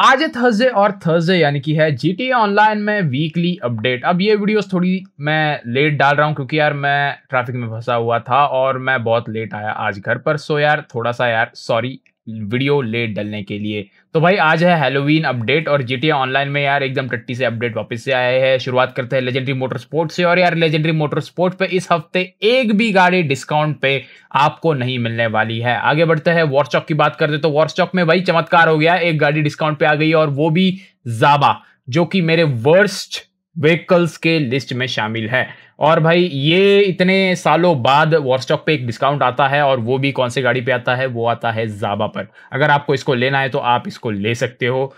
आज है थर्सडे और थर्सडे यानी कि है जी टी ऑनलाइन में वीकली अपडेट अब ये वीडियोस थोड़ी मैं लेट डाल रहा हूँ क्योंकि यार मैं ट्रैफ़िक में फंसा हुआ था और मैं बहुत लेट आया आज घर पर। सो यार, थोड़ा सा यार सॉरी वीडियो लेट डलने के लिए। तो भाई, आज है हेलोवीन अपडेट और जी ऑनलाइन में यार एकदम टट्टी से अपडेट वापस से आए हैं। शुरुआत करते हैं लेजेंडरी मोटर स्पोर्ट से और यार लेजेंडरी मोटर स्पोर्ट पे इस हफ़्ते एक भी गाड़ी डिस्काउंट पे आपको नहीं मिलने वाली है। आगे बढ़ते हैं वॉरचॉक की बात करते तो वॉरचॉक में भाई चमत्कार हो गया। एक गाड़ी डिस्काउंट पे आ गई और वो भी जाबा जो कि मेरे वर्स्ट व्हीकल्स के लिस्ट में शामिल है। और भाई, ये इतने सालों बाद वॉरस्टॉक पे एक डिस्काउंट आता है और वो भी कौन सी गाड़ी पे आता है? वो आता है जाबा पर। अगर आपको इसको लेना है तो आप इसको ले सकते हो।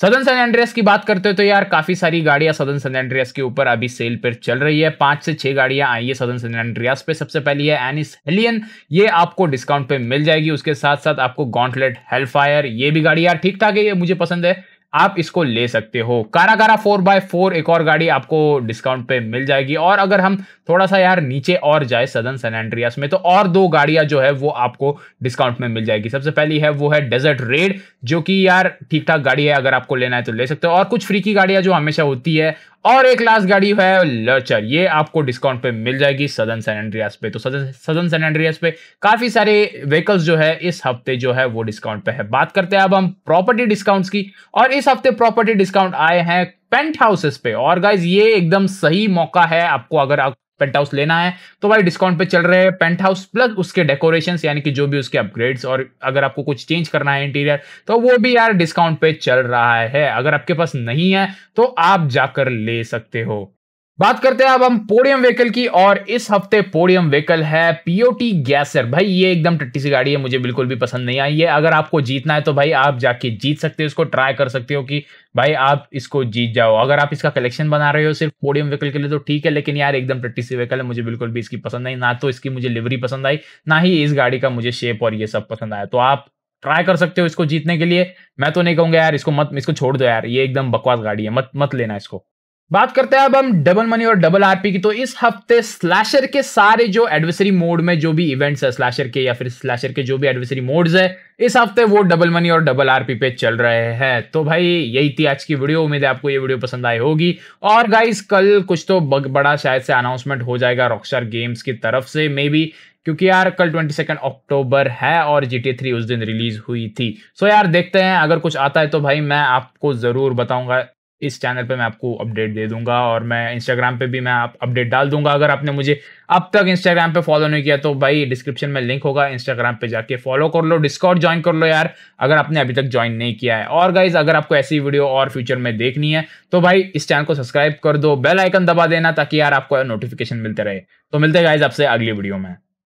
सदन सन एंड्रियस की बात करते हो तो यार, काफ़ी सारी गाड़ियाँ सदन सन एंड्रियस के ऊपर अभी सेल पर चल रही है। पाँच से छह गाड़ियाँ आई है सदन सन एंड्रियस पे। सबसे पहली है एनिस हेलियन ये आपको डिस्काउंट पे मिल जाएगी। उसके साथ साथ आपको गॉन्टलेट हेलफायर ये भी गाड़ी यार ठीक ठाक है, ये मुझे पसंद है। आप इसको ले सकते हो। कारा कारा फोर बाय फोर एक और गाड़ी आपको डिस्काउंट पे मिल जाएगी। और अगर हम थोड़ा सा यार नीचे और जाए सदन सन एंड्रियास में तो और दो गाड़ियाँ जो है वो आपको डिस्काउंट में मिल जाएगी। सबसे पहली है, वो है डेजर्ट रेड जो कि यार ठीक ठाक गाड़ी है, अगर आपको लेना है तो ले सकते हो। और कुछ फ्री की गाड़ियाँ जो हमेशा होती है और एक लास्ट गाड़ी है लर्चर ये आपको डिस्काउंट पे मिल जाएगी सदन सैन एंड्रियास पे। तो सदन सैन एंड्रियास पे काफ़ी सारे व्हीकल्स जो है, इस हफ़्ते जो है वो डिस्काउंट पे है। बात करते हैं अब हम प्रॉपर्टी डिस्काउंट्स की। और इस हफ़्ते प्रॉपर्टी डिस्काउंट आए हैं पेंट हाउसेस पे। और गाइज़ ये एकदम सही मौका है आपको अगर आप पेंट हाउस लेना है। तो भाई डिस्काउंट पे चल रहे हैं पेंट हाउस प्लस उसके डेकोरेशन यानी कि जो भी उसके अपग्रेड्स और अगर आपको कुछ चेंज करना है इंटीरियर तो वो भी यार डिस्काउंट पे चल रहा है। अगर आपके पास नहीं है तो आप जाकर ले सकते हो। बात करते हैं अब हम पोडियम व्हीकल की और इस हफ़्ते पोडियम व्हीकल है पीओटी गैसर भाई, ये एकदम टट्टी सी गाड़ी है, मुझे बिल्कुल भी पसंद नहीं आई। है अगर आपको जीतना है तो भाई आप जाके जीत सकते हो, इसको ट्राई कर सकते हो कि भाई आप इसको जीत जाओ। अगर आप इसका कलेक्शन बना रहे हो सिर्फ़ पोडियम व्हीकल के लिए तो ठीक है, लेकिन यार एकदम टट्टी सी व्हीकल है, मुझे बिल्कुल भी इसकी पसंद नहीं। ना तो इसकी मुझे लिवरी पसंद आई, ना ही इस गाड़ी का मुझे शेप और ये सब पसंद आया। तो आप ट्राई कर सकते हो इसको जीतने के लिए। मैं तो नहीं कहूँगा यार, इसको मत, इसको छोड़ दो यार, ये एकदम बकवास गाड़ी है, मत मत लेना इसको। बात करते हैं अब हम डबल मनी और डबल आरपी की। तो इस हफ़्ते स्लैशर के सारे जो एडवर्सरी मोड में जो भी इवेंट्स है स्लैशर के या फिर स्लैशर के जो भी एडवर्सरी मोड्स है, इस हफ़्ते वो डबल मनी और डबल आरपी पे चल रहे हैं। तो भाई, यही थी आज की वीडियो उम्मीद है आपको ये वीडियो पसंद आई होगी। और गाइस कल कुछ तो बड़ा शायद से अनाउंसमेंट हो जाएगा रॉकस्टार गेम्स की तरफ़ से मे बी क्योंकि यार कल ट्वेंटी सेकेंड अक्टूबर है और जी टी थ्री उस दिन रिलीज़ हुई थी। सो यार, देखते हैं, अगर कुछ आता है तो भाई, मैं आपको ज़रूर बताऊँगा। इस चैनल पे मैं आपको अपडेट दे दूँगा और मैं इंस्टाग्राम पे भी मैं आप अपडेट डाल दूँगा। अगर आपने मुझे अब तक इंस्टाग्राम पे फॉलो नहीं किया तो भाई डिस्क्रिप्शन में लिंक होगा इंस्टाग्राम पे जाके फॉलो कर लो डिस्कॉर्ड ज्वाइन कर लो यार, अगर आपने अभी तक ज्वाइन नहीं किया है। और गाइज़ अगर आपको ऐसी वीडियो और फ्यूचर में देखनी है तो भाई इस चैनल को सब्सक्राइब कर दो बेल आइकन दबा देना ताकि यार आपको नोटिफिकेशन मिलते रहे। तो मिलते गाइज़ आपसे अगली वीडियो में।